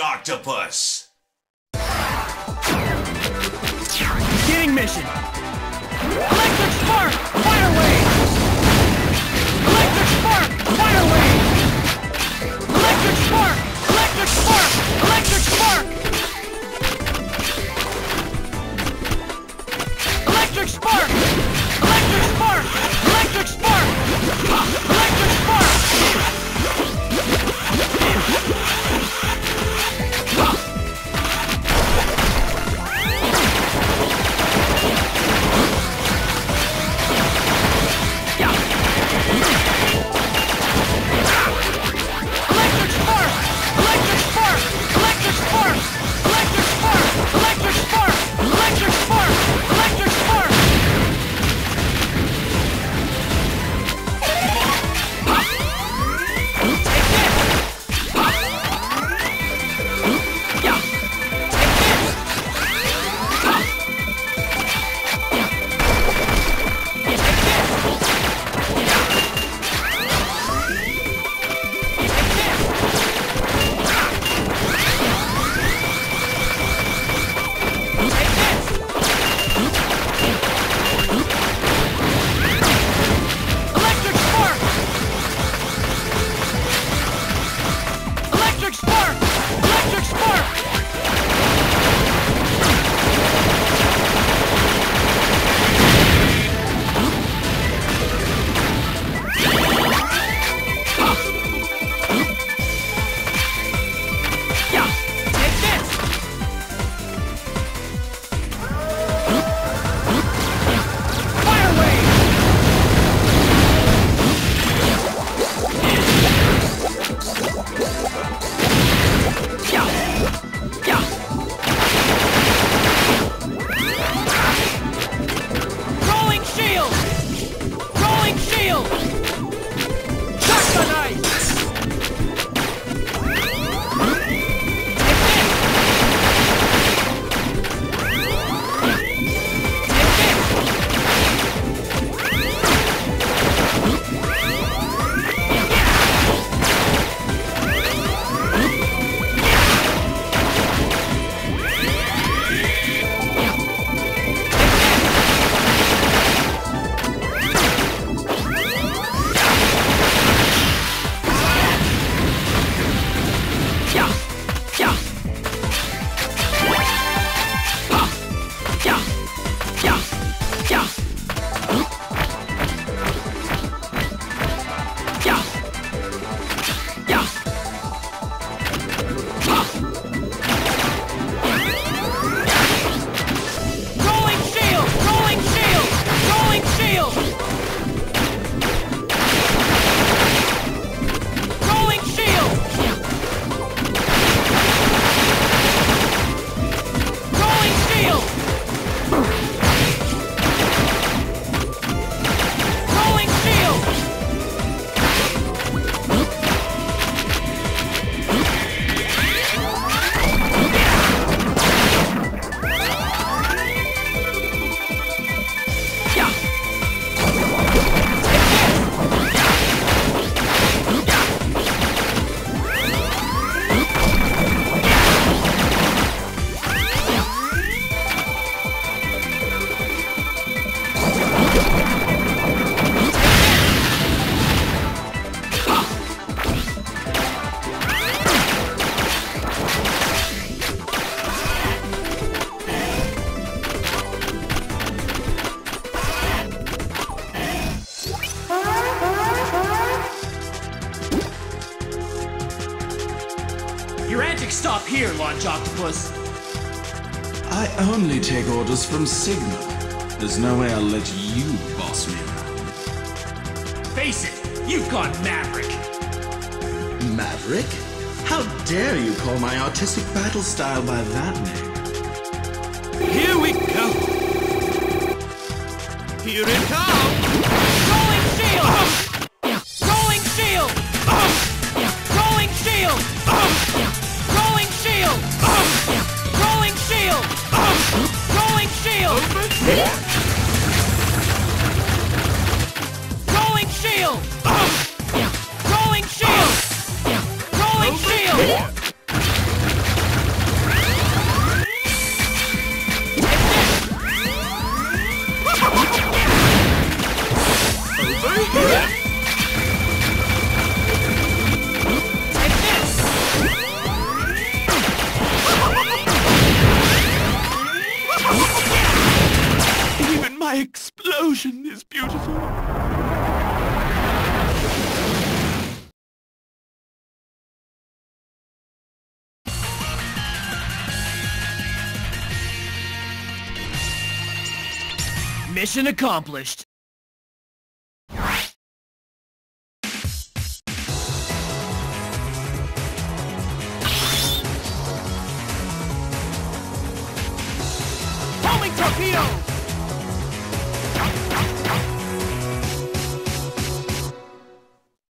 Launch Octopus! Beginning mission! Electric spark! Fire wave! Kneel! Your antics stop here, Launch Octopus. I only take orders from Sigma. There's no way I'll let you boss me around. Face it, you've gone Maverick. Maverick? How dare you call my artistic battle style by that name? Here we go! Here it comes! Shield! Rolling shield! Rolling shield! Rolling shield! Explosion is beautiful. Mission accomplished. Homing torpedo! Let's go.